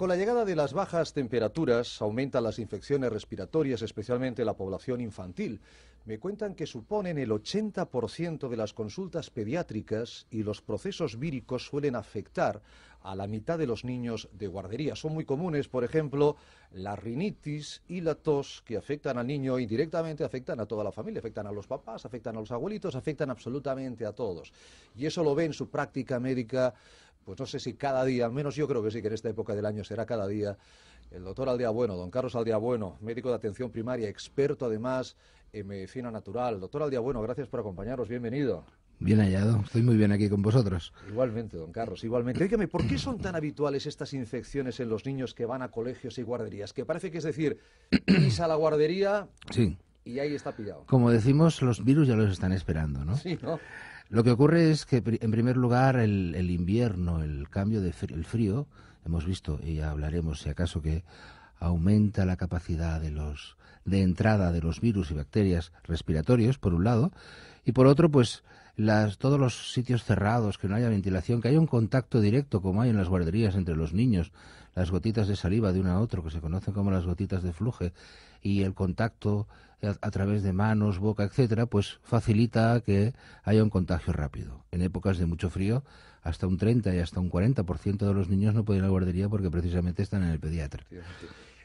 con la llegada de las bajas temperaturas aumentan las infecciones respiratorias, especialmente en la población infantil. Me cuentan que suponen el 80% de las consultas pediátricas y los procesos víricos suelen afectar a la mitad de los niños de guardería. Son muy comunes, por ejemplo, la rinitis y la tos que afectan al niño indirectamente, afectan a toda la familia, afectan a los papás, afectan a los abuelitos, afectan absolutamente a todos. Y eso lo ve en su práctica médica pues no sé si cada día, al menos yo creo que sí, que en esta época del año será cada día, el doctor Aldeabueno, don Carlos Aldeabueno, médico de atención primaria, experto además en medicina natural. Doctor Aldeabueno, gracias por acompañarnos, bienvenido. Bien hallado, estoy muy bien aquí con vosotros. Igualmente, don Carlos, igualmente. Dígame, ¿por qué son tan habituales estas infecciones en los niños que van a colegios y guarderías? Que parece que es decir, pisa a la guardería sí. y ahí está pillado. Como decimos, los virus ya los están esperando, ¿no? Sí, ¿no? Lo que ocurre es que, en primer lugar, el, invierno, el cambio de el frío, hemos visto, y hablaremos si acaso, que aumenta la capacidad de los de entrada de los virus y bacterias respiratorios, por un lado, y por otro, pues las, todos los sitios cerrados, que no haya ventilación, que haya un contacto directo, como hay en las guarderías entre los niños, las gotitas de saliva de uno a otro, que se conocen como las gotitas de fluje, y el contacto a, través de manos, boca, etcétera, pues facilita que haya un contagio rápido. En épocas de mucho frío, hasta un 30 y hasta un 40% de los niños no pueden ir a la guardería porque precisamente están en el pediatra.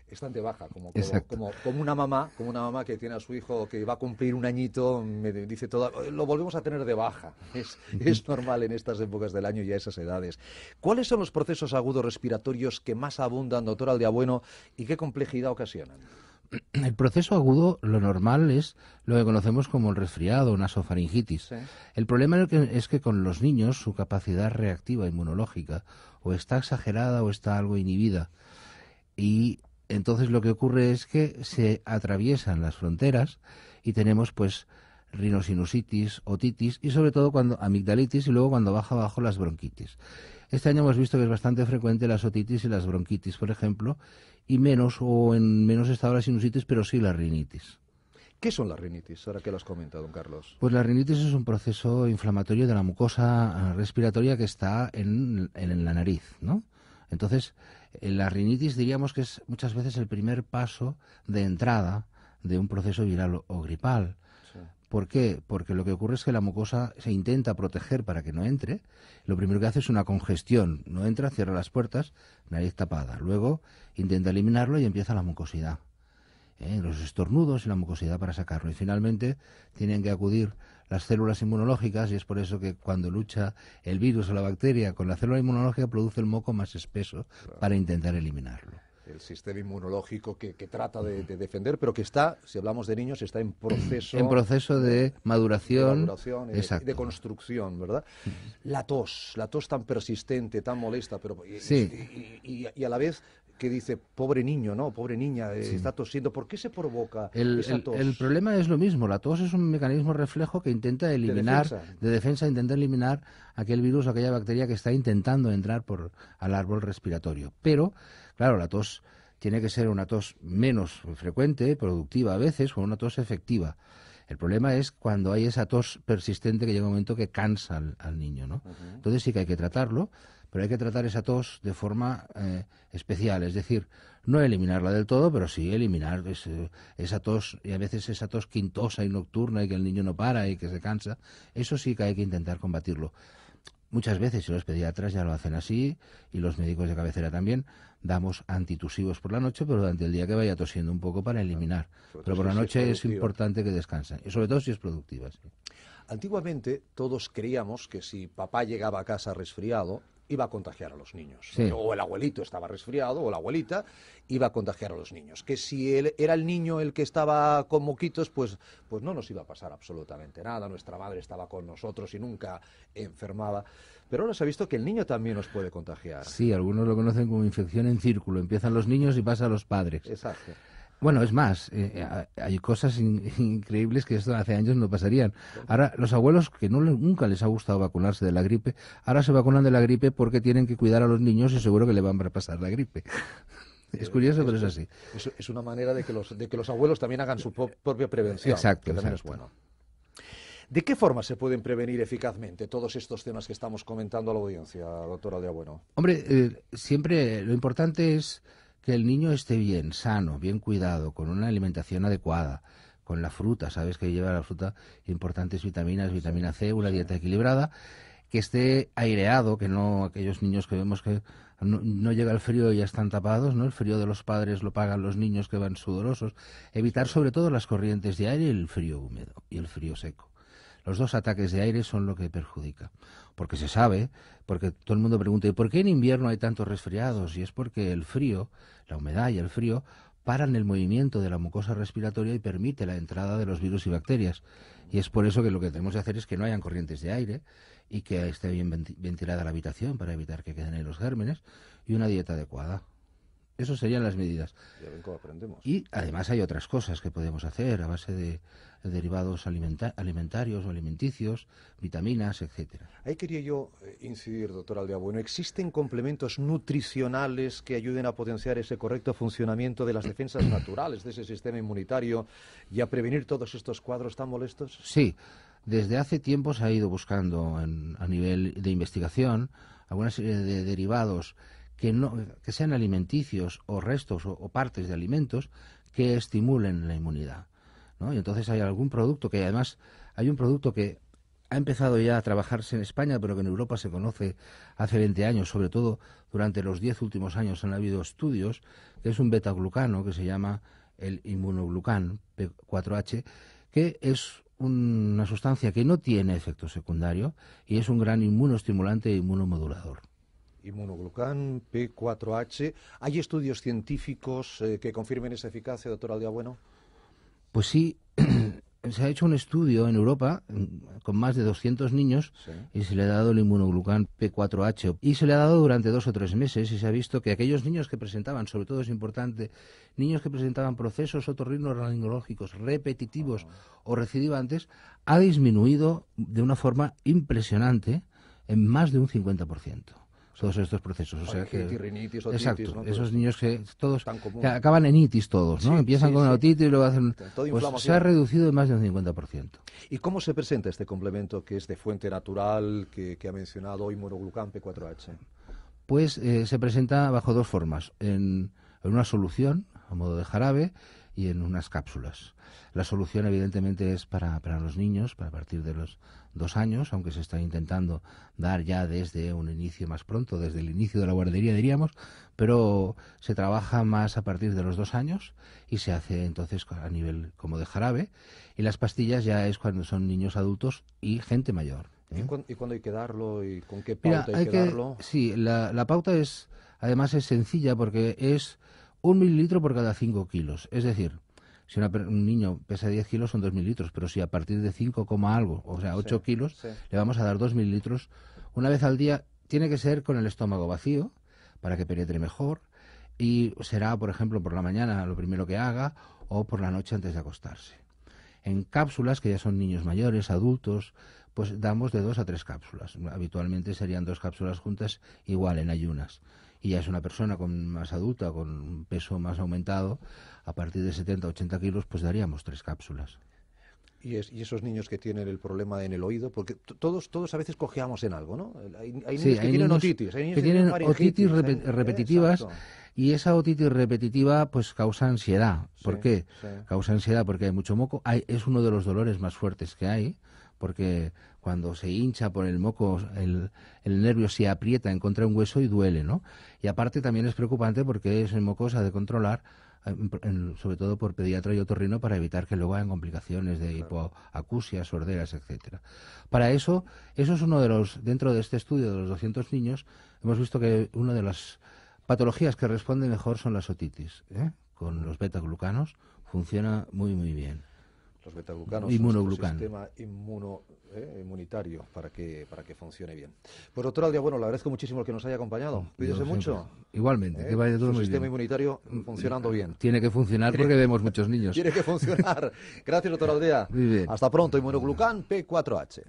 Están de baja, como, como, como, una mamá, como una mamá que tiene a su hijo que va a cumplir un añito, me dice todo, lo volvemos a tener de baja. Es, es normal en estas épocas del año y a esas edades. ¿Cuáles son los procesos agudos respiratorios que más abundan, doctor Aldeabueno, y qué complejidad ocasionan? el proceso agudo, lo normal es lo que conocemos como el resfriado, nasofaringitis. El problema es que con los niños su capacidad reactiva inmunológica o está exagerada o está algo inhibida. Y entonces lo que ocurre es que se atraviesan las fronteras y tenemos pues rinosinusitis, otitis y sobre todo cuando amigdalitis y luego cuando baja abajo las bronquitis. Este año hemos visto que es bastante frecuente las otitis y las bronquitis, por ejemplo, y menos o en menos estado la sinusitis, pero sí la rinitis. ¿Qué son las rinitis? Ahora que lo has comentado, don Carlos. Pues la rinitis es un proceso inflamatorio de la mucosa respiratoria que está en, en la nariz, ¿no? Entonces, la rinitis diríamos que es muchas veces el primer paso de entrada de un proceso viral o gripal. ¿Por qué? Porque lo que ocurre es que la mucosa se intenta proteger para que no entre. Lo primero que hace es una congestión. No entra, cierra las puertas, nariz tapada. Luego intenta eliminarlo y empieza la mucosidad. ¿Eh? Los estornudos y la mucosidad para sacarlo. Y finalmente tienen que acudir las células inmunológicas y es por eso que cuando lucha el virus o la bacteria con la célula inmunológica produce el moco más espeso para intentar eliminarlo el sistema inmunológico que, trata de, defender, pero que está, si hablamos de niños, está en proceso... En proceso de maduración. De, de, construcción, ¿verdad? La tos, la tos tan persistente, tan molesta, pero... Y, y, a la vez que dice, pobre niño, ¿no? Pobre niña, eh, está tosiendo. ¿Por qué se provoca el, esa tos? El, problema es lo mismo. La tos es un mecanismo reflejo que intenta eliminar, de defensa, de defensa intenta eliminar aquel virus, aquella bacteria que está intentando entrar por al árbol respiratorio. Pero Claro, la tos tiene que ser una tos menos frecuente, productiva a veces, o una tos efectiva. El problema es cuando hay esa tos persistente que llega un momento que cansa al, niño, ¿no? Entonces sí que hay que tratarlo, pero hay que tratar esa tos de forma eh, especial, es decir, no eliminarla del todo, pero sí eliminar esa tos, y a veces esa tos quintosa y nocturna y que el niño no para y que se cansa, eso sí que hay que intentar combatirlo. Muchas veces, y los pediatras ya lo hacen así, y los médicos de cabecera también, damos antitusivos por la noche, pero durante el día que vaya tosiendo un poco para eliminar. pero por la noche es, importante que descansen, y sobre todo si es productiva. Antiguamente todos creíamos que si papá llegaba a casa resfriado, iba a contagiar a los niños. O el abuelito estaba resfriado, o la abuelita iba a contagiar a los niños. Que si él, era el niño el que estaba con moquitos, pues, pues no nos iba a pasar absolutamente nada. Nuestra madre estaba con nosotros y nunca enfermaba. Pero ahora se ha visto que el niño también nos puede contagiar. Sí, algunos lo conocen como infección en círculo. Empiezan los niños y pasa a los padres. Exacto. Bueno, es más, eh, eh, hay cosas increíbles que esto hace años no pasarían. Ahora, los abuelos que no nunca les ha gustado vacunarse de la gripe, ahora se vacunan de la gripe porque tienen que cuidar a los niños y seguro que le van a pasar la gripe. Es curioso, pero es así. Es, una manera de que, los, de que los abuelos también hagan su propia prevención. Exacto. Que también es bueno. ¿De qué forma se pueden prevenir eficazmente todos estos temas que estamos comentando a la audiencia, doctora Bueno? Hombre, eh, siempre lo importante es que el niño esté bien, sano, bien cuidado, con una alimentación adecuada, con la fruta, sabes que lleva la fruta importantes vitaminas, vitamina C, una dieta equilibrada, que esté aireado, que no aquellos niños que vemos que no, llega el frío y ya están tapados, ¿no? El frío de los padres lo pagan los niños que van sudorosos. Evitar sobre todo las corrientes de aire y el frío húmedo y el frío seco. Los dos ataques de aire son lo que perjudica. Porque se sabe, porque todo el mundo pregunta, ¿y por qué en invierno hay tantos resfriados? Y es porque el frío, la humedad y el frío paran el movimiento de la mucosa respiratoria y permite la entrada de los virus y bacterias. Y es por eso que lo que tenemos que hacer es que no hayan corrientes de aire y que esté bien ventilada la habitación para evitar que queden ahí los gérmenes y una dieta adecuada. Esas serían las medidas. Y además hay otras cosas que podemos hacer a base de, derivados alimentarios o alimenticios, vitaminas, etcétera. Ahí quería yo eh, incidir, doctor Aldea. Bueno, ¿existen complementos nutricionales que ayuden a potenciar ese correcto funcionamiento de las defensas naturales de ese sistema inmunitario y a prevenir todos estos cuadros tan molestos? Sí. Desde hace tiempo se ha ido buscando a nivel de investigación alguna serie de derivados que, no, que sean alimenticios o restos o, partes de alimentos que estimulen la inmunidad. ¿no? Y entonces hay algún producto que además hay un producto que ha empezado ya a trabajarse en España, pero que en Europa se conoce hace 20 años, sobre todo durante los 10 últimos años han habido estudios, que es un betaglucano que se llama el inmunoglucan P4H, que es una sustancia que no tiene efecto secundario y es un gran inmunoestimulante e inmunomodulador inmunoglucán P4H. ¿Hay estudios científicos eh, que confirmen esa eficacia, doctor Aldea Bueno? Pues sí, se ha hecho un estudio en Europa mm, con más de 200 niños y se le ha dado el inmunoglucán P4H y se le ha dado durante dos o tres meses y se ha visto que aquellos niños que presentaban, sobre todo es importante, niños que presentaban procesos otorrinolaringológicos repetitivos ah. o recidivantes, ha disminuido de una forma impresionante en más de un 50% todos estos procesos. O sea que, exacto, esos niños que todos que acaban en itis todos, ¿no? Empiezan con otitis y luego hacen pues se ha reducido en más de un 50%. ¿Y cómo se presenta este complemento que es de fuente natural que, ha mencionado hoy monoglucán P4H? Pues eh, se presenta bajo dos formas, en, en una solución a modo de jarabe y en unas cápsulas. La solución, evidentemente, es para, para los niños, para partir de los dos años, aunque se está intentando dar ya desde un inicio más pronto, desde el inicio de la guardería, diríamos, pero se trabaja más a partir de los dos años y se hace entonces a nivel como de jarabe. Y las pastillas ya es cuando son niños adultos y gente mayor. ¿Y, ¿eh? cuándo, hay que darlo y con qué pauta hay, que, darlo? Sí, la, la pauta es, además es sencilla porque es un mililitro por cada cinco kilos. Es decir, si un niño pesa 10 kilos son 2 mililitros, pero si a partir de 5, algo, o sea, 8 kilos, le vamos a dar 2 mililitros una vez al día. Tiene que ser con el estómago vacío para que penetre mejor y será, por ejemplo, por la mañana lo primero que haga o por la noche antes de acostarse. En cápsulas, que ya son niños mayores, adultos, pues damos de dos a tres cápsulas. Habitualmente serían dos cápsulas juntas, igual en ayunas y ya es una persona con más adulta, con un peso más aumentado, a partir de 70, 80 kilos, pues daríamos tres cápsulas. Y, esos niños que tienen el problema en el oído, porque todos todos a veces cojeamos en algo, ¿no? Hay, niños que tienen otitis, hay niños que, tienen otitis repetitivas y esa otitis repetitiva pues causa ansiedad. ¿Por qué? Causa ansiedad porque hay mucho moco, es uno de los dolores más fuertes que hay porque cuando se hincha por el moco, el, nervio se aprieta en contra de un hueso y duele, ¿no? Y aparte también es preocupante porque ese moco se ha de controlar, sobre todo por pediatra y otorrino, para evitar que luego hayan complicaciones de hipoacusia, sorderas, etcétera. Para eso, eso es uno de los, dentro de este estudio de los 200 niños, hemos visto que una de las patologías que responde mejor son las otitis, ¿eh? con los beta-glucanos, funciona muy, muy bien los betaglucanos un sistema inmuno, eh, inmunitario para que para que funcione bien. Pues doctor Aldia, bueno, le agradezco muchísimo el que nos haya acompañado. Cuídese mucho. Igualmente, ¿Eh? que vaya todo muy sistema inmunitario funcionando bien. Tiene que funcionar porque vemos muchos niños. Tiene que funcionar. Gracias, doctor Aldea. Hasta pronto. Inmunoglucan P4H.